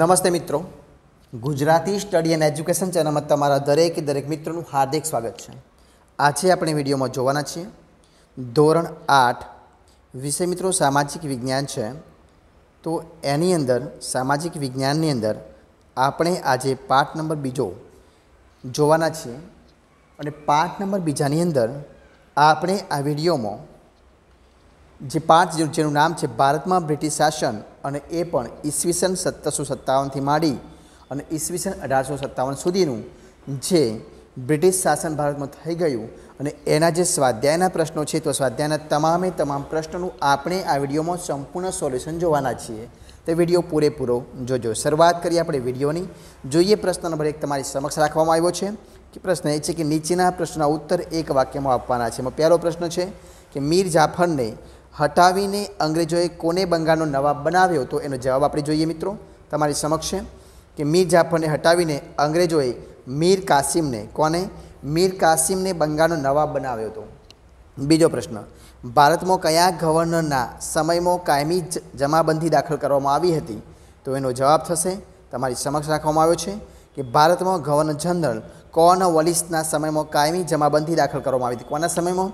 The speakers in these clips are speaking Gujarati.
નમસ્તે મિત્રો. ગુજરાતી સ્ટડી એન્ડ એજ્યુકેશન ચેનલમાં તમારા દરેક દરેક મિત્રોનું હાર્દિક સ્વાગત છે. આજે આપણે વિડીયોમાં જોવાના છીએ. ધોરણ આઠ, વિષય મિત્રો સામાજિક વિજ્ઞાન છે. તો એની અંદર, સામાજિક વિજ્ઞાનની અંદર આપણે આજે પાઠ નંબર બીજો જોવાના છીએ. અને પાઠ નંબર બીજાની અંદર આપણે આ વિડીયોમાં જે પાંચ જેનું નામ છે ભારતમાં બ્રિટિશ શાસન અને એ પણ ઈસવીસન સત્તરસો સત્તાવનથી માંડી અને ઈસવીસન અઢારસો સત્તાવન સુધીનું જે બ્રિટિશ શાસન ભારતમાં થઈ ગયું અને એના જે સ્વાધ્યાયના પ્રશ્નો છે, તો સ્વાધ્યાયના તમામે તમામ પ્રશ્નોનું આપણે આ વિડીયોમાં સંપૂર્ણ સોલ્યુશન જોવાના છીએ. તે વીડિયો પૂરેપૂરો જોજો. શરૂઆત કરીએ આપણે વિડીયોની. જોઈએ પ્રશ્ન નંબર એક તમારી સમક્ષ રાખવામાં આવ્યો છે કે પ્રશ્ન એ છે કે નીચેના પ્રશ્નના ઉત્તર એક વાક્યમાં આપવાના છે. એમાં પહેલો પ્રશ્ન છે કે મીર જાફરને હટાવીને અંગ્રેજોએ કોને બંગાળનો નવાબ બનાવ્યો? તો એનો જવાબ આપણે જોઈએ મિત્રો, તમારી સમક્ષ કે મીર જાફરને હટાવીને અંગ્રેજોએ મીર કાસિમને, કોને? મીર કાસિમને બંગાળનો નવાબ બનાવ્યો હતો. બીજો પ્રશ્ન, ભારતમાં કયા ગવર્નરના સમયમાં કાયમી જમાબંધી દાખલ કરવામાં આવી હતી? તો એનો જવાબ થશે, તમારી સમક્ષ રાખવામાં આવ્યો છે કે ભારતમાં ગવર્નર જનરલ કોર્ન વલિસના સમયમાં કાયમી જમાબંધી દાખલ કરવામાં આવી હતી. કોના સમયમાં?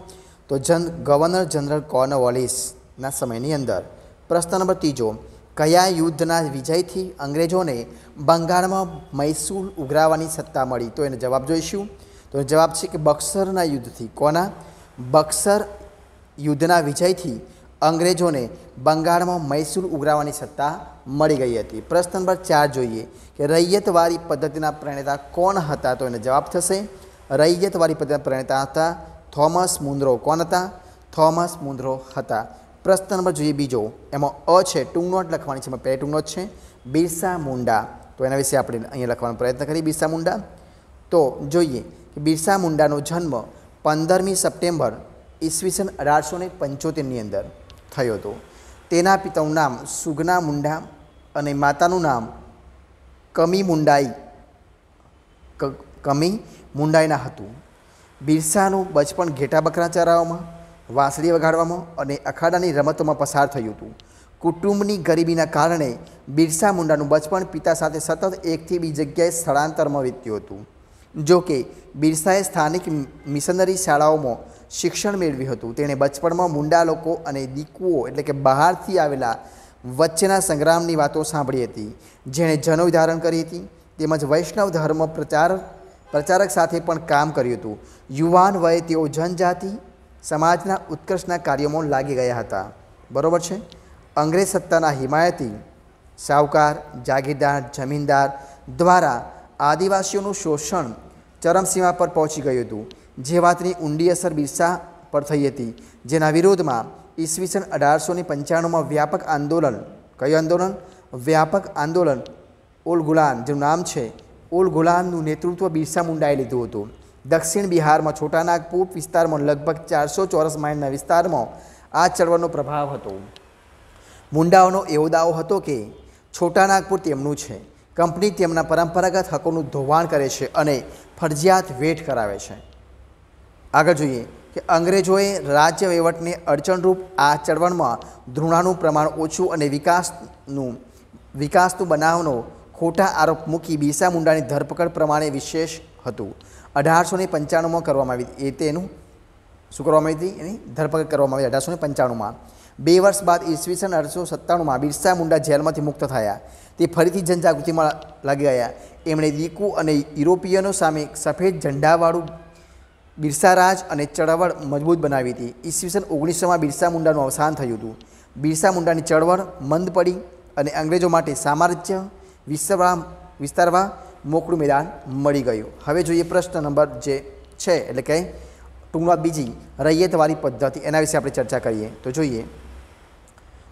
તો જન, ગવર્નર જનરલ કોર્નવોલિસના સમયની અંદર, પ્રશ્ન નંબર ત્રીજો, કયા યુદ્ધના વિજયથી અંગ્રેજોને બંગાળમાં મૈસૂર ઉઘરાવવાની સત્તા મળી? તો એનો જવાબ જોઈશું. તો જવાબ છે કે બક્સરના યુદ્ધથી. કોના? બક્સર યુદ્ધના વિજયથી અંગ્રેજોને બંગાળમાં મૈસૂર ઉઘરાવવાની સત્તા મળી ગઈ હતી. પ્રશ્ન નંબર ચાર જોઈએ કે રૈયતવારી પદ્ધતિના પ્રણેતા કોણ હતા? તો એનો જવાબ થશે. રૈયતવારી પદ્ધતિના પ્રણેતા હતા થોમસ મુન્દ્રો કોણ હતા? થોમસ મુન્દ્રો હતા. પ્રશ્ન નંબર જોઈએ બીજો. એમાં અ છે ટૂંગનોટ લખવાની છે. એમાં પહેલી ટૂંગનોટ છે. બિરસા મુંડા. તો એના વિશે આપણે અહીંયા લખવાનો પ્રયત્ન કરીએ. બિરસા મુંડા. તો જોઈએ કે બિરસા મુંડાનો જન્મ પંદરમી સપ્ટેમ્બર ઈસવીસન અઢારસો ને પંચોતેરની અંદર થયો હતો. તેના પિતાનું નામ સુગના મુંડા અને માતાનું નામ કમી મુંડાઈ કમી મુંડાઈના હતું. બિરસાનું બચપણ ઘેટા બકરા ચરાવવામાં, વાંસળી વગાડવામાં અને અખાડાની રમતોમાં પસાર થયું હતું. કુટુંબની ગરીબીના કારણે બિરસા મુંડાનું બચપણ પિતા સાથે સતત એકથી બીજી જગ્યાએ સ્થળાંતરમાં વીત્યું હતું. જો કે બિરસાએ સ્થાનિક મિશનરી શાળાઓમાં શિક્ષણ મેળવ્યું હતું. તેણે બચપણમાં મુંડા લોકો અને દીકુઓ એટલે કે બહારથી આવેલા વચ્ચેના સંગ્રામની વાતો સાંભળી હતી, જેણે જનોઈ ધારણ કરી હતી, તેમજ વૈષ્ણવ ધર્મ પ્રચાર પ્રચારક સાથે પણ કામ કર્યું હતું. યુવાન વયે તેઓ જનજાતિ, સમાજના ઉત્કર્ષના કાર્યોમાં લાગી ગયા હતા. બરોબર છે? અંગ્રેજ સત્તાના હિમાયતી, સાવકાર, જાગીરદાર, જમીનદાર દ્વારા આદિવાસીઓનું શોષણ ચરમસીમા પર પહોંચી ગયું હતું. જે વાતની ઊંડી અસર બિરસા પર થઈ હતી. જેના વિરોધમાં ઈસવીસન અઢારસો ને પંચાણુંમાં વ્યાપક આંદોલન, કયું આંદોલન? વ્યાપક આંદોલન ઉલ ગુલાન, જેનું નામ છે ઉલ ગુલામનું નેતૃત્વ બિરસા મુંડાએ લીધું હતું. દક્ષિણ બિહારમાં છોટાનાગપુર વિસ્તારમાં લગભગ ચારસો ચોરસ માઇલના વિસ્તારમાં આ ચળવળનો પ્રભાવ હતો. મુંડાઓનો એવો દાવો હતો કે છોટાનાગપુર તેમનું છે. કંપની તેમના પરંપરાગત હકોનું ધોવાણ કરે છે અને ફરજિયાત વેઠ કરાવે છે. આગળ જોઈએ કે અંગ્રેજોએ રાજ્ય વહીવટને અડચણરૂપ આ ચળવળમાં ધૃણાનું પ્રમાણ ઓછું અને વિકાસનું વિકાસનું બનાવનો ખોટા આરોપ મૂકી બિરસા મુંડાની ધરપકડ પ્રમાણે વિશેષ હતું. અઢારસો ને પંચાણુંમાં કરવામાં આવી એ તેનું શું કરવામાં આવી હતી? એની ધરપકડ કરવામાં આવી. અઢારસો ને પંચાણુંમાં. બે વર્ષ બાદ ઈસવીસન અઢારસો સત્તાણુંમાં બિરસા મુંડા જેલમાંથી મુક્ત થયા. તે ફરીથી જનજાગૃતિમાં લાગી ગયા. એમણે દીકુ અને યુરોપિયનો સામે સફેદ ઝંડાવાળું બિરસા રાજ અને ચળવળ મજબૂત બનાવી હતી. ઈસવીસન ઓગણીસોમાં બિરસા મુંડાનું અવસાન થયું હતું. બિરસા મુંડાની ચળવળ મંદ પડી અને અંગ્રેજો માટે સામ્રાજ્ય વિસ્તરવા વિસ્તારમાં મોકળું મેદાન મળી ગયું. હવે જોઈએ પ્રશ્ન નંબર જે છે, એટલે કે ટૂંકમાં બીજી, રૈયતવાળી પદ્ધતિ. એના વિશે આપણે ચર્ચા કરીએ. તો જોઈએ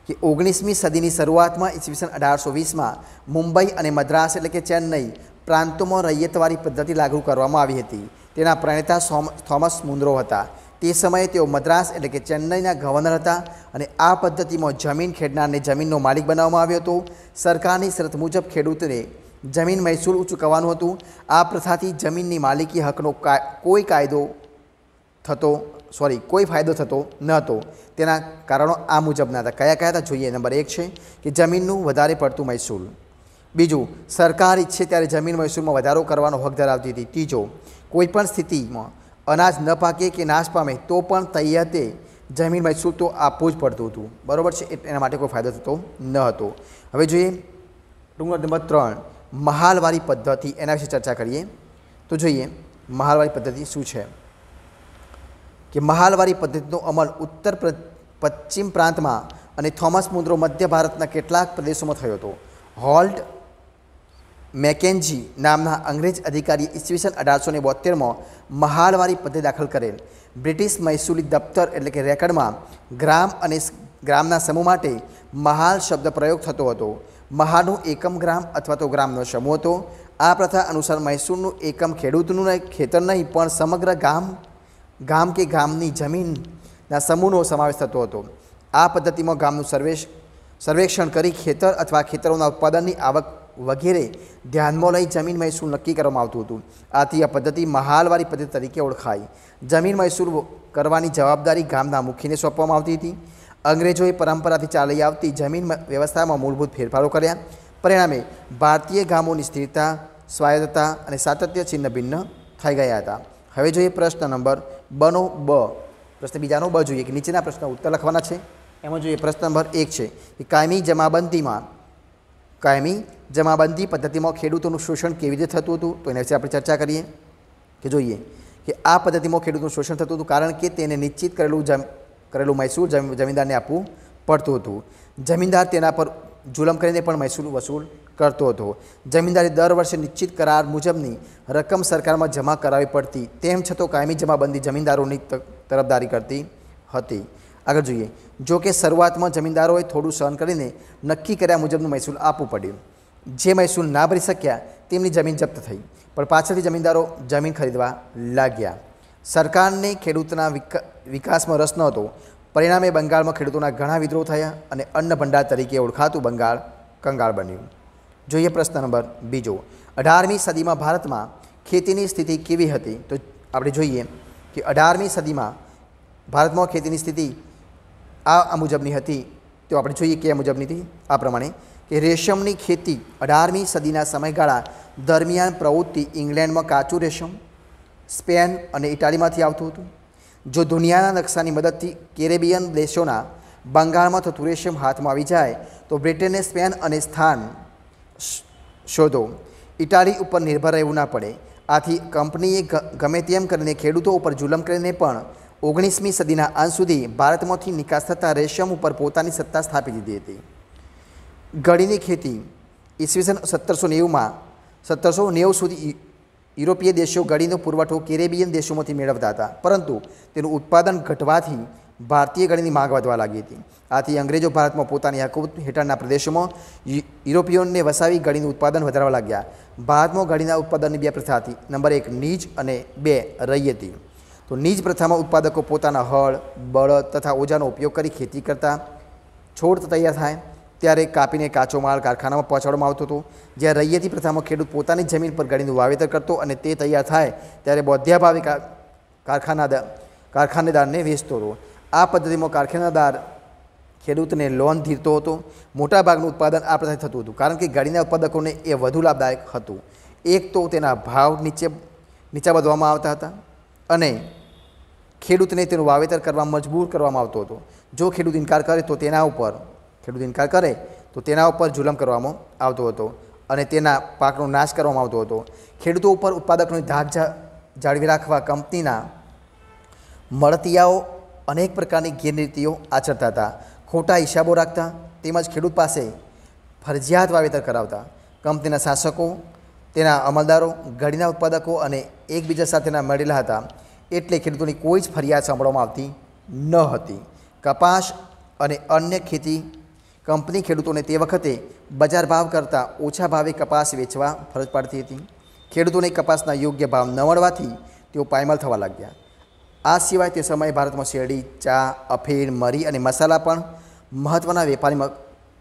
કે ઓગણીસમી સદીની શરૂઆતમાં ઈસવીસન અઢારસો વીસમાં મુંબઈ અને મદ્રાસ, એટલે કે ચેન્નઈ પ્રાંતોમાં રૈયતવાળી પદ્ધતિ લાગુ કરવામાં આવી હતી. તેના પ્રણેતા થોમસ મુન્દ્રો હતા. તે સમયે તેઓ મદ્રાસ એટલે કે ચેન્નઈના ગવર્નર હતા અને આ પદ્ધતિમાં જમીન ખેડનારને જમીનનો માલિક બનાવવામાં આવ્યો હતો. સરકારની શરત મુજબ ખેડૂતને જમીન મહેસૂલ ચૂકવવાનું હતું. આ પ્રથાથી જમીનની માલિકી હકનો કોઈ કાયદો થતો, સોરી, કોઈ ફાયદો થતો ન હતો. તેના કારણો આ મુજબના હતા. કયા કયા હતા? જોઈએ. નંબર એક છે કે જમીનનું વધારે પડતું મહેસૂલ. બીજું, સરકાર ઈચ્છે ત્યારે જમીન મહેસૂલમાં વધારો કરવાનો હક ધરાવતી હતી. ત્રીજો, કોઈપણ સ્થિતિમાં અનાજ ન પાકે કે નાશ પામે તો પણ તૈયાતે જમીન મહેસૂલ તો આપવું જ પડતું હતું. બરાબર છે? એના માટે કોઈ ફાયદો થતો ન હતો. હવે જોઈએ ટૂંક નંબર ત્રણ, મહાલવારી પદ્ધતિ, એના વિશે ચર્ચા કરીએ. તો જોઈએ મહાલવારી પદ્ધતિ શું છે? કે મહાલવારી પદ્ધતિનો અમલ ઉત્તર પશ્ચિમ પ્રાંતમાં અને થોમસ મુન્દ્રો મધ્ય ભારતના કેટલાક પ્રદેશોમાં થયો હતો. હોલ્ટ મેકેન્જી નામના અંગ્રેજ અધિકારી ઈસવીસન અઢારસો ને બોતેરમાં મહાલવારી પદ્ધતિ દાખલ કરેલ. બ્રિટિશ મહેસૂલી દફતર એટલે કે રેકર્ડમાં ગ્રામ અને ગ્રામના સમૂહ માટે મહાલ શબ્દ પ્રયોગ થતો હતો. મહાલનું એકમ ગ્રામ અથવા તો ગ્રામનો સમૂહ હતો. આ પ્રથા અનુસાર મહેસૂલનું એકમ ખેડૂતનું ખેતર નહીં, પણ સમગ્ર ગામ ગામ કે ગામની જમીનના સમૂહનો સમાવેશ થતો હતો. આ પદ્ધતિમાં ગામનું સર્વેશ, સર્વેક્ષણ કરી ખેતર અથવા ખેતરોના ઉત્પાદનની આવક વગેરે ધ્યાનમાં લઈ જમીન મહેસૂલ નક્કી કરવામાં આવતું હતું. આથી આ પદ્ધતિ મહાલવારી પદ્ધતિ તરીકે ઓળખાઈ જમીન મહેસૂલ કરવાની જવાબદારી ગામના મુખીને સોંપવામાં આવતી હતી. અંગ્રેજોએ પરંપરાથી ચાલી આવતી જમીન વ્યવસ્થામાં મૂળભૂત ફેરફારો કર્યા. પરિણામે ભારતીય ગામોની સ્થિરતા, સ્વાયત્તતા અને સાતત્ય છિન્ન ભિન્ન થઈ ગયા હતા. હવે જોઈએ પ્રશ્ન નંબર બનો બ. પ્રશ્ન બીજાનો બ જોઈએ. કે નીચેના પ્રશ્ન ઉત્તર લખવાના છે. એમાં જોઈએ પ્રશ્ન નંબર એક છે કે કાયમી જમાબંધીમાં કાયમી જમાબંધી પદ્ધતિમાં ખેડૂતોનું શોષણ કેવી રીતે થતું હતું, તો એના વિશે આપણે ચર્ચા કરીએ. કે જોઈએ કે આ પદ્ધતિમાં ખેડૂતનું શોષણ થતું હતું કારણ કે તેને નિશ્ચિત કરેલું જમ, કરેલું મહેસૂલ જમ, જમીનદારને આપવું પડતું હતું. જમીનદાર તેના પર જુલમ કરીને પણ મહેસૂલ વસૂલ કરતો હતો. જમીનદારે દર વર્ષે નિશ્ચિત કરાર મુજબની રકમ સરકારમાં જમા કરાવવી પડતી, તેમ છતાં કાયમી જમાબંધી જમીનદારોની તરફદારી કરતી હતી. આગળ જોઈએ. જો કે શરૂઆતમાં જમીનદારોએ થોડું સહન કરીને નક્કી કર્યા મુજબનું મહેસૂલ આપવું પડ્યું. જે મહેસૂલ ના ભરી શક્યા તેમની જમીન જપ્ત થઈ. પણ પાછળથી જમીનદારો જમીન ખરીદવા લાગ્યા. સરકારને ખેડૂતના વિકા, વિકાસમાં રસ નહોતો. પરિણામે બંગાળમાં ખેડૂતોના ઘણા વિદ્રોહ થયા અને અન્ન ભંડાર તરીકે ઓળખાતું બંગાળ કંગાળ બન્યું. જોઈએ પ્રશ્ન નંબર બીજો. અઢારમી સદીમાં ભારતમાં ખેતીની સ્થિતિ કેવી હતી? તો આપણે જોઈએ કે અઢારમી સદીમાં ભારતમાં ખેતીની સ્થિતિ આ આ મુજબની હતી. તો આપણે જોઈએ કે આ મુજબની હતી. આ પ્રમાણે કે રેશમની ખેતી અઢારમી સદીના સમયગાળા દરમિયાન પ્રવૃત્તિ ઇંગ્લેન્ડમાં કાચું રેશમ, સ્પેન અને ઇટાલીમાંથી આવતું હતું. જો દુનિયાના નકશાની મદદથી કેરેબિયન દેશોના બંગાળમાં થતું રેશમ હાથમાં આવી જાય, તો બ્રિટને સ્પેન અને સ્થાન શોધો. ઇટાલી ઉપર નિર્ભર રહેવું ના પડે. આથી કંપનીએ ગમે તેમ કરીને ખેડૂતો ઉપર જુલમ કરીને પણ ઓગણીસમી સદીના અંત સુધી ભારતમાંથી નિકાસ થતા રેશમ ઉપર પોતાની સત્તા સ્થાપી દીધી હતી. ગળીની ખેતી ઈસવીસન સત્તરસો નેવુંમાં સત્તરસો નેવું સુધી યુરોપીય દેશો ગળીનો પુરવઠો કેરેબિયન દેશોમાંથી મેળવતા હતા. પરંતુ તેનું ઉત્પાદન ઘટવાથી ભારતીય ગળીની માંગ વધવા લાગી હતી. આથી અંગ્રેજો ભારતમાં પોતાની હકૂમત હેઠળના પ્રદેશોમાં યુરોપિયનને વસાવી ગળીનું ઉત્પાદન વધારવા લાગ્યા. ભારતમાં ગળીના ઉત્પાદનની બે પ્રથા હતી. નંબર એક નીજ અને બે, રૈયતી. તો નીજ પ્રથામાં ઉત્પાદકો પોતાના હળ બળદ તથા ઓજાનો ઉપયોગ કરી ખેતી કરતા. છોડ તૈયાર થાય, ત્યારે કાપીને કાચો માલ કારખાનામાં પહોંચાડવામાં આવતો હતો. જ્યારે રૈયતી પ્રથામાં ખેડૂત પોતાની જમીન પર ગળીનું વાવેતર કરતો અને તે તૈયાર થાય, ત્યારે બોધ્યા ભાવે કારખાના કારખાનાદાર કારખાનેદારને વેચતો હતો. આ પદ્ધતિમાં કારખાનાદાર ખેડૂતને લોન ધીરતો હતો. મોટાભાગનું ઉત્પાદન આ પ્રથાથી થતું હતું, કારણ કે ગાડીના ઉત્પાદકોને એ વધુ લાભદાયક હતું. એક તો તેના ભાવ નીચે, નીચા વધવામાં આવતા હતા અને ખેડૂતને તેનું વાવેતર કરવા મજબૂર કરવામાં આવતો હતો. જો ખેડૂત ઇનકાર કરે તો તેના ઉપર, ખેડૂત ઇનકાર કરે તો તેના ઉપર જુલમ કરવામાં આવતો હતો અને તેના પાકનો નાશ કરવામાં આવતો હતો. ખેડૂતો ઉપર ઉત્પાદકોની ધાક જાળવી રાખવા કંપનીના મળતિયાઓ અનેક પ્રકારની ગેરરીતિઓ આચરતા હતા. ખોટા હિસાબો રાખતા તેમજ ખેડૂત પાસે ફરજિયાત વાવેતર કરાવતા. કંપનીના શાસકો, તેના અમલદારો, ઘડીના ઉત્પાદકો અને એકબીજા સાથેના મળેલા હતા. એટલે ખેડૂતોની કોઈ જ ફરિયાદ સાંભળવામાં આવતી ન હતી. કપાસ અને અન્ય ખેતી કંપની ખેડૂતોને તે વખતે બજાર ભાવ કરતાં ઓછા ભાવે કપાસ વેચવા ફરજ પાડતી હતી. ખેડૂતોને કપાસના યોગ્ય ભાવ ન મળવાથી તેઓ પાયમાલ થવા લાગ્યા. આ સિવાય તે સમયે ભારતમાં શેરડી, ચા, અફીણ, મરી અને મસાલા પણ મહત્ત્વના વેપારી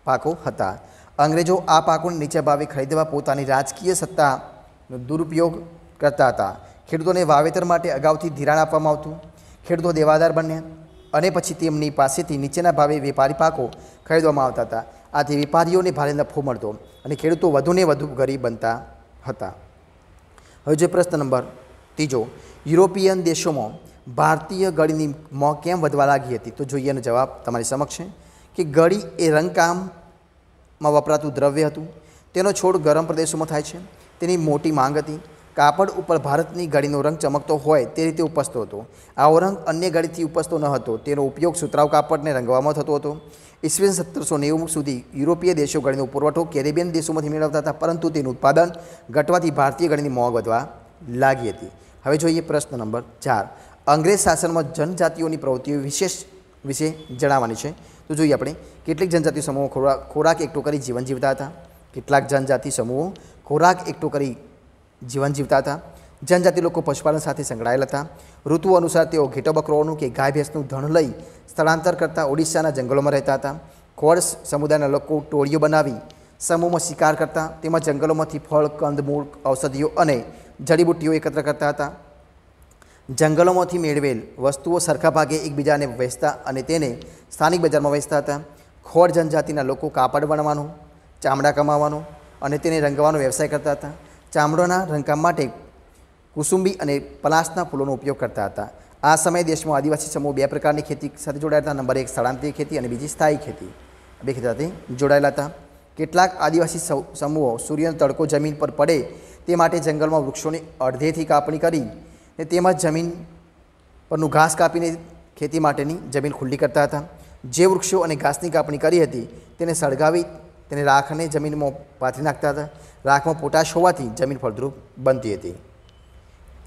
પાકો હતા. અંગ્રેજો આ પાકોને નીચા ભાવે ખરીદવા પોતાની રાજકીય સત્તાનો દુરુપયોગ કરતા હતા. ખેડૂતોને વાવેતર માટે અગાઉથી ધિરાણ આપવામાં આવતું. ખેડૂતો દેવાદાર બન્યા અને પછી તેમની પાસેથી નીચેના ભાવે વેપારી પાકો ખરીદવામાં આવતા હતા. આથી વેપારીઓને ભારે નફો મળતો અને ખેડૂતો વધુને વધુ ગરીબ બનતા હતા. હવે જે પ્રશ્ન નંબર ત્રીજો, યુરોપિયન દેશોમાં ભારતીય ગળીની મોં કેમ વધવા લાગી હતી? તો જોઈએ એનો જવાબ તમારી સમક્ષ છે કે ગળી એ રંગકામમાં વપરાતું દ્રવ્ય હતું. તેનો છોડ ગરમ પ્રદેશોમાં થાય છે. તેની મોટી માંગ હતી. કાપડ ઉપર ભારતની ગળીનો રંગ ચમકતો હોય તે રીતે ઉપસતો હતો. આવો રંગ અન્ય ગાડીથી ઉપસતો ન હતો. તેનો ઉપયોગ સુતરાઉ કાપડને રંગવામાં થતો હતો. ઈસવીસન સત્તરસો નેવું સુધી યુરોપીય દેશો ગળીનો પુરવઠો કેરેબિયન દેશોમાંથી મેળવતા હતા, પરંતુ તેનું ઉત્પાદન ઘટવાથી ભારતીય ગળીની મોંઘ વધવા લાગી હતી. હવે જોઈએ પ્રશ્ન નંબર ચાર. અંગ્રેજ શાસનમાં જનજાતિઓની પ્રવૃત્તિઓ વિશેષ વિશે જણાવવાની છે. તો જોઈએ આપણે, કેટલીક જનજાતિ સમૂહો ખોરાક ખોરાક એકઠો કરી જીવન જીવતા હતા? કેટલાક જનજાતિ સમૂહો ખોરાક એકઠો કરી જીવન જીવતા હતા. જનજાતિ લોકો પશુપાલન સાથે સંકળાયેલા હતા. ઋતુ અનુસાર તેઓ ઘેટો બકરોનું કે ગાય ભેંસનું ધણ લઈ સ્થળાંતર કરતા ઓડિશાના જંગલોમાં રહેતા હતા. ખોડ સમુદાયના લોકો ટોળીઓ બનાવી સમૂહમાં શિકાર કરતા તેમાં જંગલોમાંથી ફળ કંદમૂળ ઔષધિઓ અને જડીબુટ્ટીઓ એકત્ર કરતા હતા. જંગલોમાંથી મેળવેલ વસ્તુઓ સરખા ભાગે એકબીજાને વેચતા અને તેને સ્થાનિક બજારમાં વેચતા હતા. ખોડ જનજાતિના લોકો કાપડ વણવાનું, ચામડા કમાવાનું અને તેને રંગવાનો વ્યવસાય કરતા હતા. ચામડાના રંગકામ માટે કુસુંબી અને પલાસના ફૂલોનો ઉપયોગ કરતા હતા. આ સમયે દેશમાં આદિવાસી સમૂહ બે પ્રકારની ખેતી સાથે જોડાયેલા હતા. નંબર એક સ્થળાંતરીય ખેતી અને બીજી, સ્થાયી ખેતી. બે ખેતી સાથે જોડાયેલા હતા. કેટલાક આદિવાસી સમૂહો સૂર્યનો તડકો જમીન પર પડે તે માટે જંગલમાં વૃક્ષોની અડધેથી કાપણી કરી ને તેમજ જમીન પરનું ઘાસ કાપીને ખેતી માટેની જમીન ખુલ્લી કરતા હતા. જે વૃક્ષો અને ઘાસની કાપણી કરી હતી તેને સળગાવી તેને રાખને જમીનમાં પાથરી નાખતા હતા. રાખમાં પોટાશ હોવાથી જમીન ફળદ્રુપ બનતી હતી.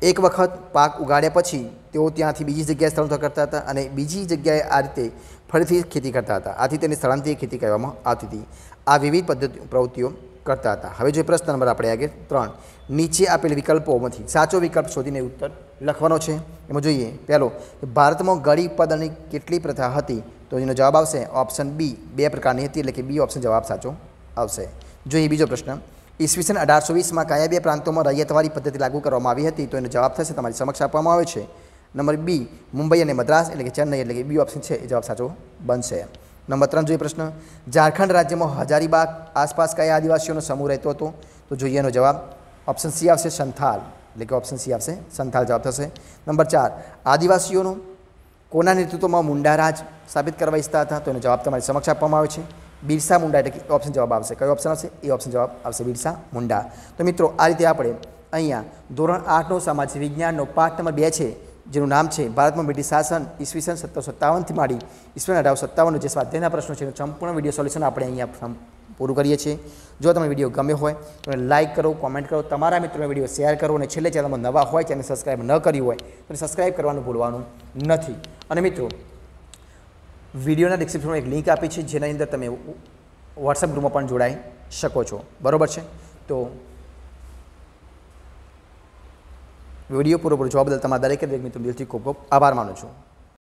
એક વખત પાક ઉગાડ્યા પછી તેઓ ત્યાંથી બીજી જગ્યાએ સ્થળાંતર કરતા હતા અને બીજી જગ્યાએ આ રીતે ફરીથી ખેતી કરતા હતા. આથી તેને સ્થળાંતરીય ખેતી કહેવામાં આવતી હતી. આ વિવિધ પદ્ધતિ, પ્રવૃત્તિઓ કરતા હતા. હવે જે પ્રશ્ન નંબર આપણે આગળ ત્રણ. નીચે આપેલ વિકલ્પોમાંથી સાચો વિકલ્પ શોધીને ઉત્તર લખવાનો છે. એમાં જોઈએ, પહેલો, ભારતમાં ગળી ઉત્પાદનની કેટલી પ્રથા હતી? તો એનો જવાબ આવશે ઓપ્શન બી. બે પ્રકારની હતી, એટલે કે બી ઓપ્શન જવાબ સાચો આવશે. જોઈએ બીજો પ્રશ્ન. ઈસવીસન અઢારસો વીસમાં કયા બે પ્રાંતોમાં રૈયતવારી પદ્ધતિ લાગુ કરવામાં આવી હતી? તો એનો જવાબ થશે તમારી સમક્ષ આપવામાં આવે છે. નંબર બી, મુંબઈ અને મદ્રાસ, એટલે કે ચેન્નઈ, એટલે કે બી ઓપ્શન છે, એ જવાબ સાચો બનશે. નંબર ત્રણ જોઈએ પ્રશ્ન. ઝારખંડ રાજ્યમાં હજારીબાગ આસપાસ કયા આદિવાસીઓનો સમૂહ રહેતો હતો? તો જોઈએ એનો જવાબ. ઓપ્શન સી આવશે સંથાલ. એટલે કે ઓપ્શન સી આવશે સંથાલ જવાબ થશે. નંબર ચાર, આદિવાસીઓનું કોના નેતૃત્વમાં મુંડા રાજ સાબિત કરવા ઈચ્છતા હતા? તો એનો જવાબ તમારી સમક્ષ આપવામાં આવે છે. બિરસા મુંડા એટલે કે ઓપ્શન જવાબ આવશે. કયો ઓપ્શન આવશે? એ ઓપ્શન જવાબ આવશે બિરસા મુંડા. તો મિત્રો, આ રીતે આપણે અહીંયા ધોરણ આઠનો સામાજિક વિજ્ઞાનનો પાઠ નંબર બે છે. જેનું નામ છે ભારતમાં બ્રિટિશ શાસન ઈસવીસન સત્તર સત્તાવનથી માંડી ઈસવીસન અઢારસો સત્તાવનનો જે સ્વાધ્યાયના પ્રશ્નો છે એનું સંપૂર્ણ વીડિયો સોલ્યુશન આપણે અહીંયા પૂરું કરીએ છીએ. જો તમને વીડિયો ગમ્યો હોય, તો લાઇક કરો, કોમેન્ટ કરો, તમારા મિત્રોને વીડિયો શેર કરો અને છેલ્લે ચેનલમાં નવા હોય ચેનલ સબસ્ક્રાઈબ ન કરી હોય, તો સબસ્ક્રાઈબ કરવાનું ભૂલવાનું નથી. અને મિત્રો, વિડીયોના ડિસ્ક્રિપ્શનમાં એક લિંક આપી છે, જેના અંદર તમે વોટ્સઅપ ગ્રુપમાં પણ જોડાઈ શકો છો. બરાબર છે? તો વીડિયો પૂરો પૂરો જોવા બદલ તમારા દરેકે દરેક મિત્રો દિલથી ખૂબ ખૂબ આભાર માનું છું.